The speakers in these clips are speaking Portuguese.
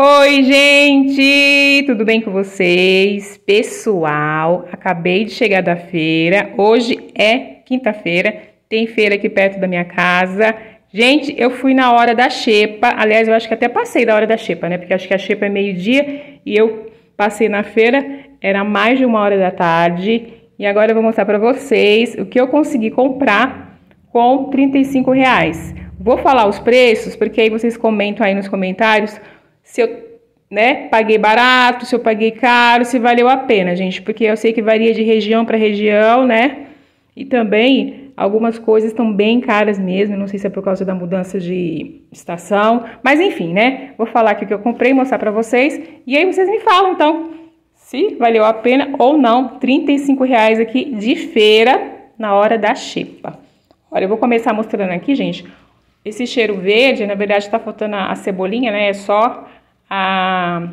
Oi, gente! Tudo bem com vocês? Pessoal, acabei de chegar da feira. Hoje é quinta-feira, tem feira aqui perto da minha casa. Gente, eu fui na hora da xepa. Aliás, eu acho que até passei da hora da xepa, né? Porque acho que a xepa é meio-dia e eu passei na feira, era mais de uma hora da tarde. E agora eu vou mostrar para vocês o que eu consegui comprar com 35 reais. Vou falar os preços, porque aí vocês comentam aí nos comentários se eu né, paguei barato, se eu paguei caro, se valeu a pena, gente, porque eu sei que varia de região para região, né? E também algumas coisas estão bem caras mesmo, não sei se é por causa da mudança de estação, mas enfim, né? Vou falar aqui o que eu comprei, mostrar para vocês, e aí vocês me falam então se valeu a pena ou não. 35 reais aqui de feira na hora da xepa. Olha, eu vou começar mostrando aqui, gente, esse cheiro verde, na verdade tá faltando a cebolinha, né? É só a,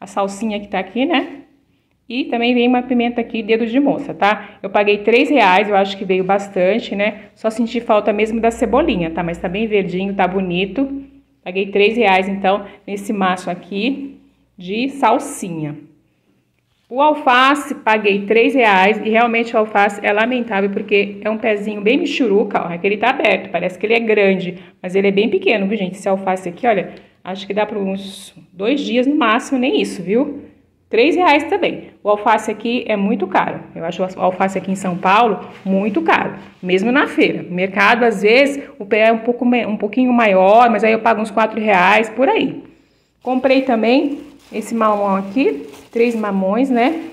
a salsinha que tá aqui, né? E também vem uma pimenta aqui, dedo de moça, tá? Eu paguei três reais, eu acho que veio bastante, né? Só senti falta mesmo da cebolinha, tá? Mas tá bem verdinho, tá bonito. Paguei três reais, então, nesse maço aqui de salsinha. O alface, paguei três reais e realmente o alface é lamentável porque é um pezinho bem michuruca, ó, é que ele tá aberto, parece que ele é grande, mas ele é bem pequeno, viu gente? Esse alface aqui, olha, Acho que dá para uns dois dias no máximo, nem isso, viu? Três reais também. O alface aqui é muito caro. Eu acho o alface aqui em São Paulo muito caro, mesmo na feira. No mercado, às vezes, o pé é um, pouco, um pouquinho maior, mas aí eu pago uns quatro reais, por aí. Comprei também esse mamão aqui, três mamões, né?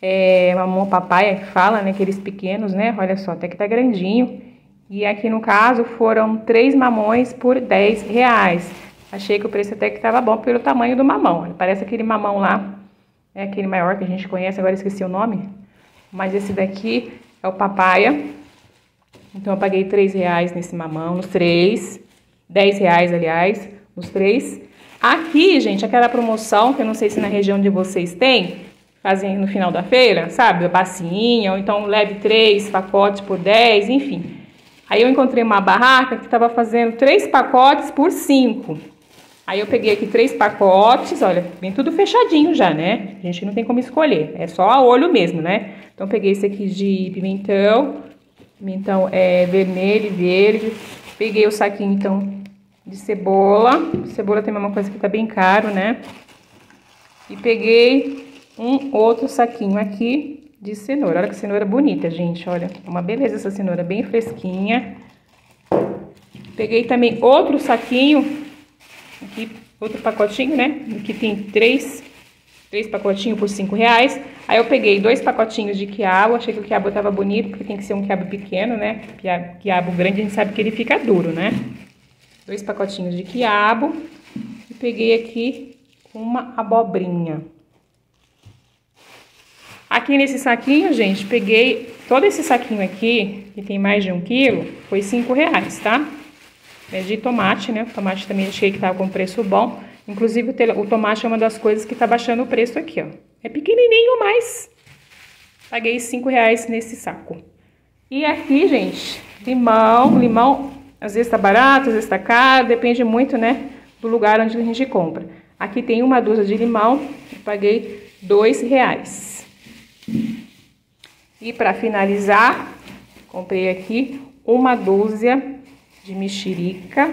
É, mamão papaya que fala, né? Aqueles pequenos, né? Olha só, até que tá grandinho. E aqui no caso foram três mamões por 10 reais. Achei que o preço até que estava bom pelo tamanho do mamão. Parece aquele mamão lá, é aquele maior que a gente conhece, agora esqueci o nome. Mas esse daqui é o papaya. Então eu paguei 3 reais nesse mamão, nos três. 10 reais, aliás, nos três. Aqui, gente, aquela promoção, que eu não sei se na região de vocês tem, fazem no final da feira, sabe? A bacinha, ou então leve três pacotes por 10, enfim. Aí eu encontrei uma barraca que estava fazendo três pacotes por 5. Aí eu peguei aqui três pacotes, olha, vem tudo fechadinho já, né? A gente não tem como escolher, é só a olho mesmo, né? Então peguei esse aqui de pimentão, pimentão é vermelho e verde. Peguei o saquinho, então, de cebola. Cebola tem uma coisa que tá bem caro, né? E peguei um outro saquinho aqui de cenoura. Olha que cenoura bonita, gente, olha. Uma beleza essa cenoura, bem fresquinha. Peguei também outro saquinho Aqui, outro pacotinho, né? Aqui tem três, três pacotinhos por cinco reais. Aí eu peguei dois pacotinhos de quiabo. Achei que o quiabo tava bonito, porque tem que ser um quiabo pequeno, né? Quiabo grande, a gente sabe que ele fica duro, né? Dois pacotinhos de quiabo. E peguei aqui uma abobrinha. Aqui nesse saquinho, gente, peguei todo esse saquinho aqui, que tem mais de um quilo, foi cinco reais, tá? De tomate, né? O tomate também achei que tava com preço bom. Inclusive, o tomate é uma das coisas que tá baixando o preço aqui, ó. É pequenininho, mas paguei cinco reais nesse saco. E aqui, gente, limão. Limão, às vezes tá barato, às vezes tá caro. Depende muito, né, do lugar onde a gente compra. Aqui tem uma dúzia de limão. Eu paguei dois reais. E para finalizar, comprei aqui uma dúzia de mexerica.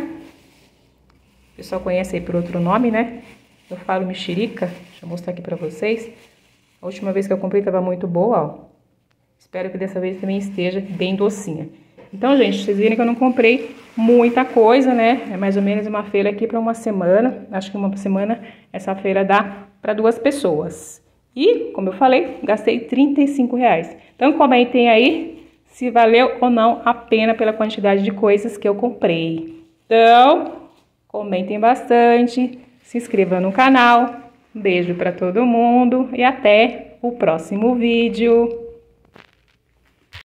O pessoal conhece aí por outro nome, né? Eu falo mexerica. Deixa eu mostrar aqui pra vocês. A última vez que eu comprei tava muito boa, ó. Espero que dessa vez também esteja bem docinha. Então, gente, vocês viram que eu não comprei muita coisa, né? É mais ou menos uma feira aqui para uma semana. Acho que uma semana essa feira dá para duas pessoas. E, como eu falei, gastei 35 reais. Então, comentem aí se valeu ou não a pena pela quantidade de coisas que eu comprei. Então, comentem bastante, se inscreva no canal. Um beijo para todo mundo e até o próximo vídeo.